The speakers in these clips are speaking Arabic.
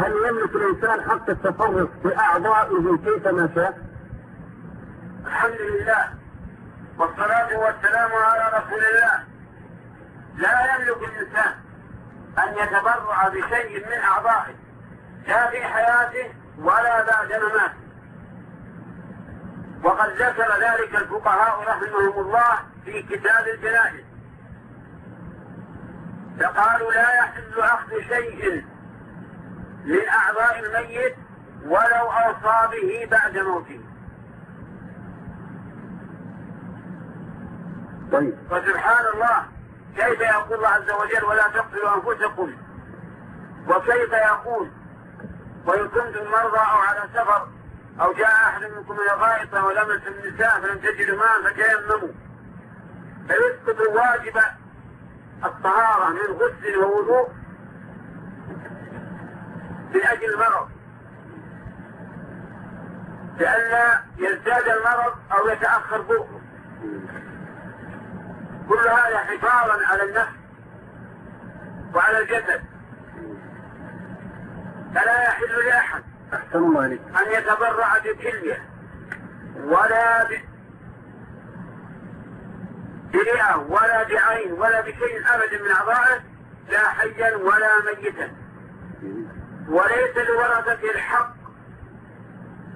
هل يملك الإنسان حق التصرف باعضائه كيفما شاء؟ الحمد لله والصلاة والسلام على رسول الله. لا يملك الإنسان أن يتبرع بشيء من أعضائه لا في حياته ولا بعد مماته. وقد ذكر ذلك الفقهاء رحمهم الله في كتاب الجنائز. فقالوا لا يحل أخذ شيء من أعضاء الميت ولو أوصى به بعد موته. طيب. فسبحان الله كيف يقول الله عز وجل ولا تقتلوا أنفسكم وكيف يقول وإن كنتم مرضى أو على سفر أو جاء أحد منكم من الغائط ولمس النساء فلم تجدوا ماء فتيمموا فيسقط واجب الطهارة من غسل ووضوء من أجل المرض. لئلا يزداد المرض أو يتأخر بؤه كل هذا حفاظا على النفس وعلى الجسد. فلا يحل لأحد الله عليك أن يتبرع بكلية ولا ب... برئة ولا بعين ولا بشيء أبدا من أعضائه لا حيا ولا ميتا. وليس لورثة الحق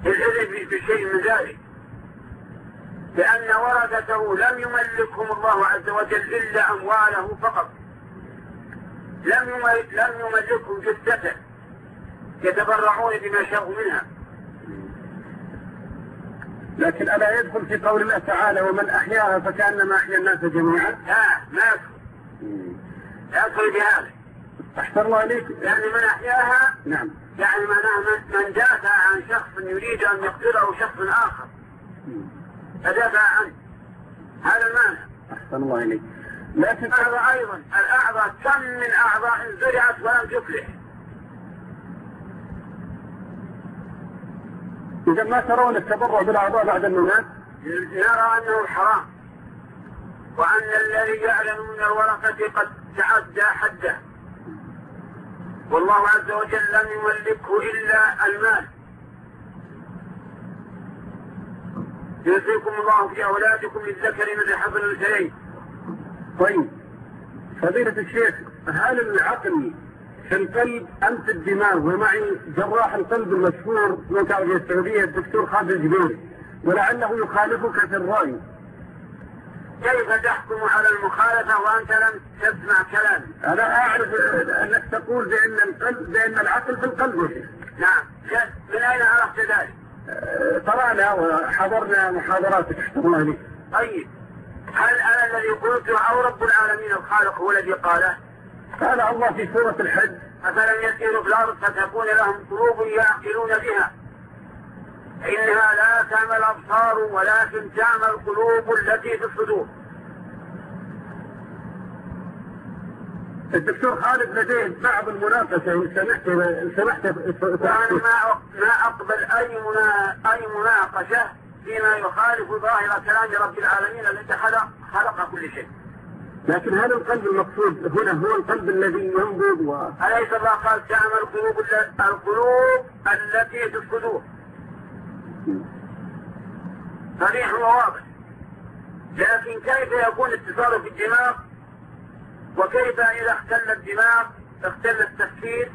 الإذن بشيء من ذلك. لأن ورثته لم يملكهم الله عز وجل إلا أمواله فقط. لم لم يملكهم جثته يتبرعون بما شاءوا منها. لكن ألا يدخل في قول الله تعالى ومن أحياها فكأنما أحيا الناس جميعا؟ لا ما يدخل. لا يدخل بهذا أحسن الله عليك يعني من أحياها نعم. يعني معناه من دافع عن شخص يريد أن يقتله شخص آخر. فدافع عنه. هذا المعنى. أحسن الله عليك لكن هذا أيضا الأعضاء كم من أعضاء زرعت ولم تفلح. إذا ما ترون التبرع بالأعضاء بعد الممات؟ نرى أنه حرام وأن الذي يعلم من الورقة قد تعدى حده. والله عز وجل لم يملكه إلا المال. يوصيكم الله في أولادكم للذكر مثل حظ الأنثيين طيب فضيلة الشيخ هل العقل في القلب أم في الدماغ؟ ومعي جراح القلب المشهور العربية السعودية الدكتور خالد الجبيري ولعله يخالفك في الرأي. كيف تحكم على المخالفة وأنت لم تسمع كلامي؟ أنا أعرف أنك تقول بأن القلب بأن العقل في القلب نعم من أين عرفت ذلك؟ قرأنا وحضرنا محاضراتك احسن الله عليك طيب هل أنا الذي قلت أو رب العالمين الخالق هو الذي قاله؟ قال الله في سورة الحج أفلم يسيروا في الأرض فتكون لهم قلوب يعقلون بها إنها لا تعمى الأبصار ولكن تعمى القلوب التي في الصدور. الدكتور خالد لديه بعض المناقشة إن سمحت إن سمحت وأنا ما ما أقبل أي أي مناقشة فيما يخالف ظاهر كلام رب العالمين الذي خلق خلق كل شيء. لكن هل القلب المقصود هنا هو القلب الذي ينبض و أليس الله قال تعمى القلوب القلوب التي في الصدور؟ صريح وواضح. لكن كيف يكون اتصاله في الدماغ وكيف إذا اختل الدماغ اختل التفكير؟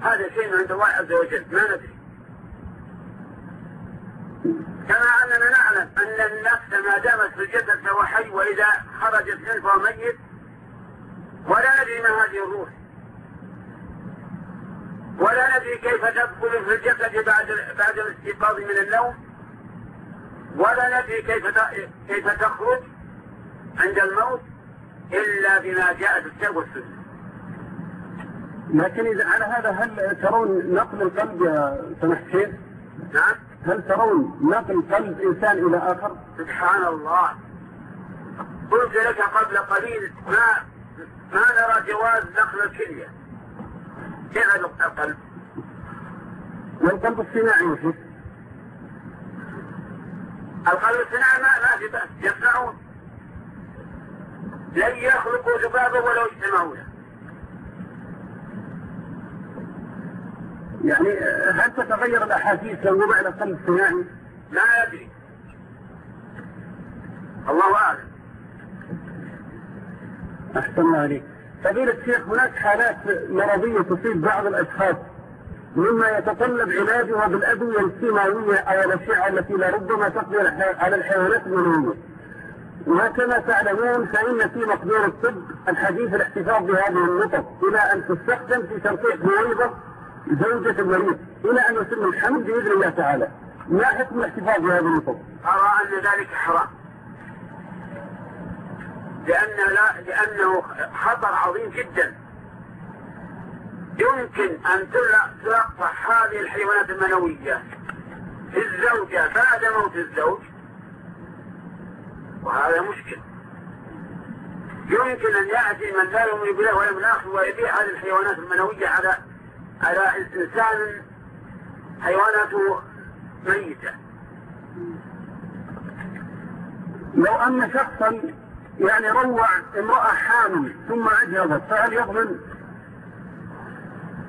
هذا شيء عند الله عز وجل ما ندري. كما أننا نعلم أن النفس ما دامت في الجسد فهو حي وإذا خرجت منه فهو ميت. ولا ندري ما هذه الروح. ولا ندري كيف تدخل في الجسد بعد بعد الاستيقاظ من النوم. ولا ندري كيف كيف تخرج عند الموت إلا بما جاء في الكتاب والسنة. لكن إذا على هذا هل ترون نقل القلب يا سمحت شيخ؟ نعم. هل ترون نقل قلب إنسان إلى آخر؟ سبحان الله. قلت لك قبل قليل ما ما نرى جواز نقل الكلية. كيف القلب؟ والقلب الصناعي شيخ؟ القلب الصناعي ما ما في بأس يصنعون لن يخلقوا ذبابا ولو اجتمعوا له يعني هل تتغير الاحاسيس لو وضع له قلب صناعي؟ لا يدري الله أعلم أحسن الله عليك فضيلة الشيخ هناك حالات مرضية تصيب بعض الأشخاص مما يتطلب علاجها بالأدوية الكيماوية أو الأشعة التي لربما تقضي على الحيوانات المنوية. وكما تعلمون فإن في مقدور الطب الحديث الاحتفاظ بهذه النقط إلى أن تستخدم في تلقيح بويضة زوجة المريض إلى أن يتم الحمل بإذن الله تعالى. ما حكم الاحتفاظ بهذه النقط؟ أرى أن ذلك حرام. لأن لا لأنه خطر عظيم جدا. يمكن أن تلقح هذه الحيوانات المنوية الزوجة بعد موت الزوج. وهذا مشكل. يمكن أن يأتي من لا يؤمن بالله ولا بالآخر ويبيع هذه الحيوانات المنوية على على إنسان حيواناته ميتة. لو أن شخصا يعني روع امرأة حامل ثم أجهضت فهل يضمن؟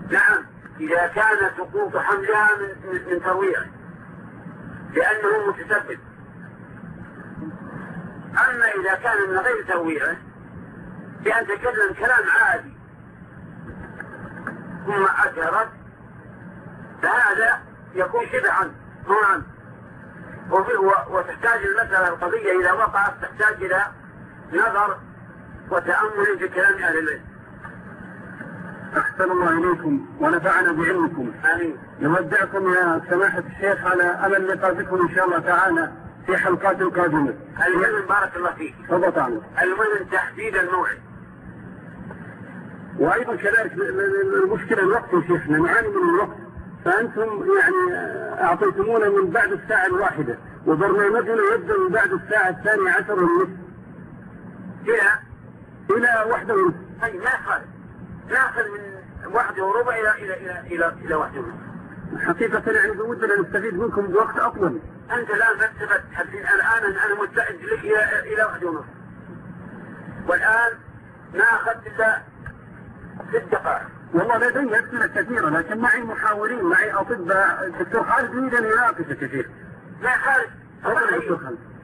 نعم. إذا كان سقوط حملها من من ترويعه لأنه متسبب. أما إذا كان من غير ترويعه بأن تكلم كلام عادي. ثم أثرت فهذا يكون هو عنه وتحتاج المسألة القضية إذا وقعت تحتاج إلى نظر وتأمل في كلام أهل العلم. أحسن الله إليكم ونفعنا بعلمكم. آمين. نودعكم يا سماحة الشيخ على أمل اللقاء بكم إن شاء الله تعالى في حلقات قادمة المهم بارك الله فيك تفضل المهم تحديد الموعد وأيضا كذلك المشكلة الوقت يا شيخنا نعاني من الوقت فأنتم يعني أعطيتمونا من بعد الساعة الواحدة وبرنامجنا يبدأ من بعد الساعة الثانية عشر والنصف إلى إلى واحدة ونصف طيب ما يخالف ناخذ من واحدة وربع إلى إلى إلى إلى, إلى واحدة ونصف حقيقة يعني بودنا نستفيد منكم بوقت أطول. أنت الآن ما استفدت الآن أنا مستعد لك إلى إلى واحد ونص. والآن ما أخذت إلا ست دقائق. والله لدي أسئلة كثيرة لكن معي محاورين معي أطباء الدكتور خالد يريد أن يناقشك كثير. لا خالد. تفضل دكتور خالد.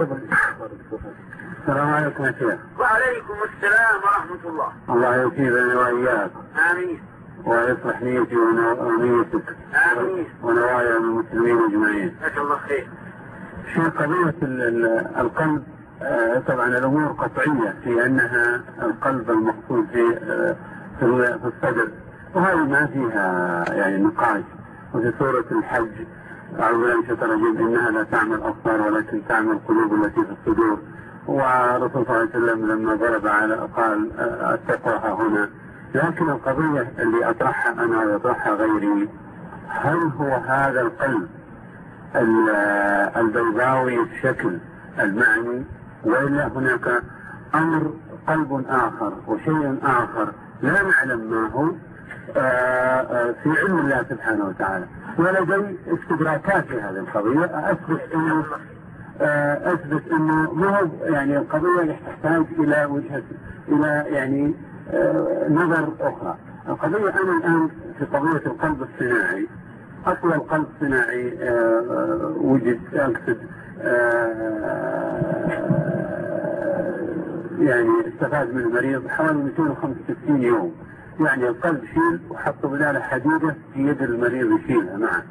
السلام عليكم يا شيخ. وعليكم السلام ورحمة الله. الله يكفينا وإياك. آمين. ويصلح نيتي ونيتك آمين ونوايا المسلمين أجمعين. جزاك الله خير. في قضية القلب آه، طبعا الأمور قطعية في أنها القلب المقصود في آه، في الصدر وهذه ما فيها يعني نقاش وفي سورة الحج أعوذ الشيطان الرجيم. إنها لا تعمل الأبصار ولكن تعمل القلوب التي في الصدور. والرسول صلى الله عليه وسلم لما ضرب على قال التقوى هنا لكن القضية اللي أطرحها أنا ويطرحها غيري هل هو هذا القلب البيضاوي الشكل المعني وإلا هناك أمر قلب آخر وشيء آخر لا نعلم ما هو؟ في علم الله سبحانه وتعالى. ولدي استدراكات في هذه القضية. أثبت أنه آه، أثبت أنه ما يعني القضية تحتاج إلى وجهة إلى يعني آه، نظر أخرى. القضية أنا الآن في قضية القلب الصناعي أطول قلب صناعي آه، وجد أقصد آه، يعني استفاد من المريض حوالي 265 يوم. يعني القلب شيل وحطوا بداله حديدة في يد المريض يشيلها معه.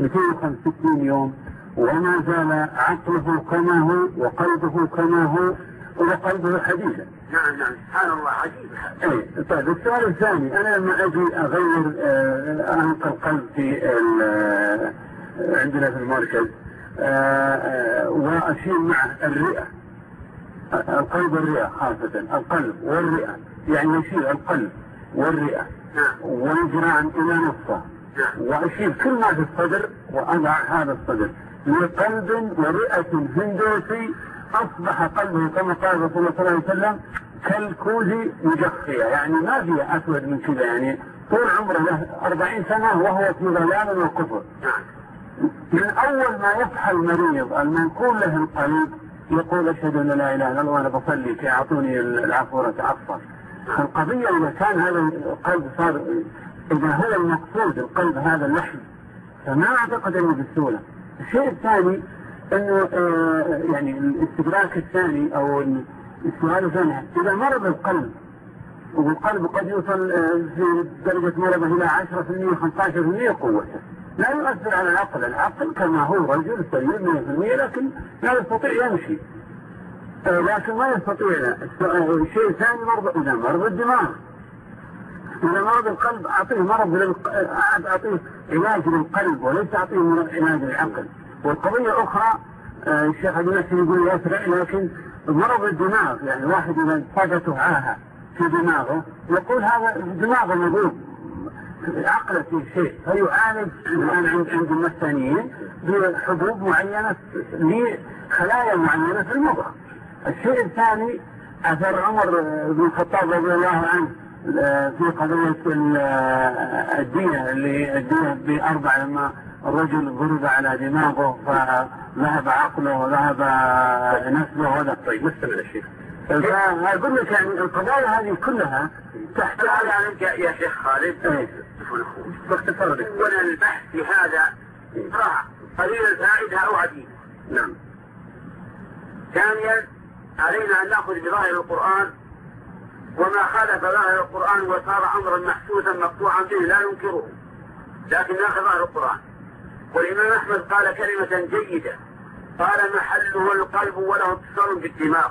265 يوم وما زال عقله كما هو وقلبه كما هو وقلبه حديدة. نعم نعم. سبحان الله عجيب. اي طيب السؤال الثاني. أنا لما أجي أغير آه أنقل قلب في آه عندنا في المركز آه آه وأشيل معه الرئة. القلب والرئة خاصة القلب والرئة. يعني يشيل القلب. والرئة. نعم. إلى نصفه. نعم. واشيل كل ما في الصدر وأضع هذا الصدر. لقلب ورئة هندوسي أصبح قلبه كما قال رسول الله صلى الله عليه وسلم كالكوز مجخية يعني ما فيها أسود من كذا يعني طول عمره له 40 سنة وهو في ضلال وكفر. نعم. من أول ما يصحى المريض المنقول له القلب يقول أشهد أن لا إله إلا الله وأنا بصلي أعطوني العفو واتعفى القضية إذا كان هذا القلب صار إذا هو المقصود القلب هذا اللحم فما أعتقد أنه بسهولة الشيء الثاني أنه آه يعني الاستدراك الثاني أو السؤال الثاني إذا مرض القلب والقلب قد يوصل آه، في درجة مرضه إلى 10% 15% قوته لا يؤثر على العقل العقل كما هو رجل سليم 100% لكن لا يستطيع يمشي. لكن ما يستطيع الشيء الثاني مرض إذا مرض الدماغ. إذا مرض القلب أعطيه مرض للق... أعطيه علاج للقلب وليس أعطيه علاج للعقل. والقضية أخرى آه، الشيخ عبد الناصر يقول يسرع لكن مرض الدماغ يعني واحد إذا فقدته عاهة في دماغه يقول هذا دماغه مريض عقله في شيء. فيعالج الآن عند النفسانيين بحبوب معينة لخلايا معينة في المخ الشيء الثاني أثر عمر بن الخطاب رضي الله عنه في قضية الدية اللي الدية بأربع لما الرجل ضرب على دماغه فذهب عقله وذهب نسله وهذا طيب مستمع الشيخ فأقول لك يعني القضايا هذه كلها تحتاج على يا شيخ خالد. باختصار ولا البحث في هذا قليل الفائدة أو عديد. نعم. ثانيا علينا أن نأخذ بظاهر القرآن وما خالف ظاهر القرآن وصار أمرا محسوسا مقطوعا به لا ننكره لكن نأخذ ظاهر القرآن. والإمام أحمد قال كلمة جيدة قال محله القلب وله اتصال بالدماغ.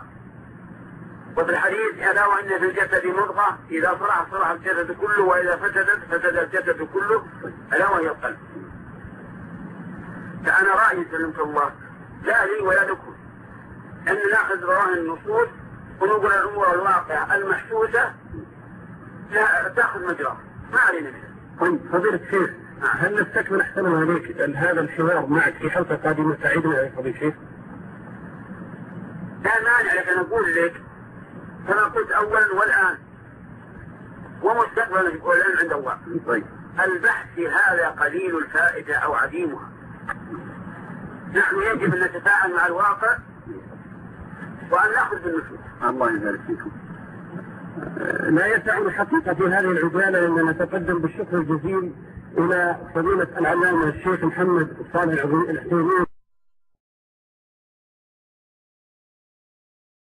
وفي الحديث ألا وإن في الجسد مضغة إذا صلح صلح الجسد كله وإذا فسدت فسد الجسد كله ألا وهي القلب. فأنا رأيي سلمت الله لا لي ولا لكم. أن نأخذ ظواهر النصوص ونقول الأمور الواقعة المحسوسة لا تأخذ مجراها ما علينا منها طيب فضيلة الشيخ هل نستكمل أحسن عليك هذا الحوار معك في حلقة قادمة سعيدنا يا فضيلة الشيخ؟ لا مانع لكن أقول لك كما قلت أولا والآن ومستقبلا والآن عند الله. طيب. البحث في هذا قليل الفائدة أو عديمها. نحن يجب أن نتفاعل مع الواقع وأن نأخذ بالنصوص. الله يبارك فيكم. لا يسعني حقيقة في هذه العجالة أن نتقدم بالشكر الجزيل إلى فضيلة العلامة الشيخ محمد صالح الحسيني